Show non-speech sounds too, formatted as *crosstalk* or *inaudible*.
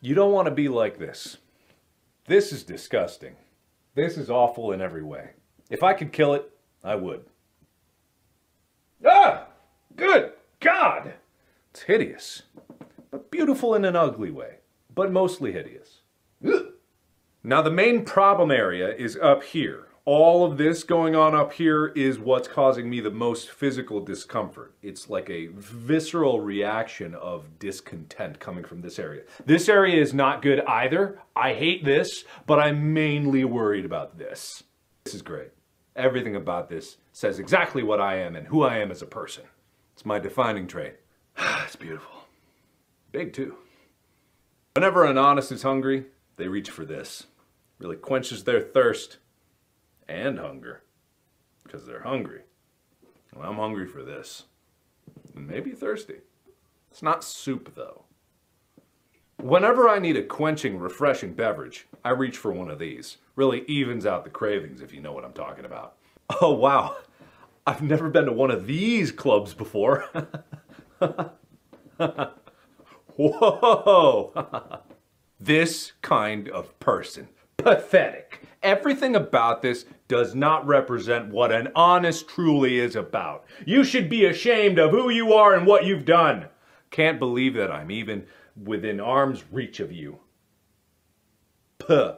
You don't want to be like this. This is disgusting. This is awful in every way. If I could kill it, I would. Ah! Good God! It's hideous. But beautiful in an ugly way. But mostly hideous. Now the main problem area is up here. All of this going on up here is what's causing me the most physical discomfort. It's like a visceral reaction of discontent coming from this area. This area is not good either. I hate this, but I'm mainly worried about this. This is great. Everything about this says exactly what I am and who I am as a person. It's my defining trait. *sighs* it's beautiful. Big too. Whenever an honest is hungry, they reach for this. Really quenches their thirst and hunger. Because they're hungry. Well, I'm hungry for this. And maybe thirsty. It's not soup though. Whenever I need a quenching, refreshing beverage, I reach for one of these. Really evens out the cravings if you know what I'm talking about. Oh wow, I've never been to one of these clubs before. *laughs* Whoa! *laughs* this kind of person. Pathetic. Everything about this does not represent what an honest truly is about. You should be ashamed of who you are and what you've done. Can't believe that I'm even within arm's reach of you. Puh.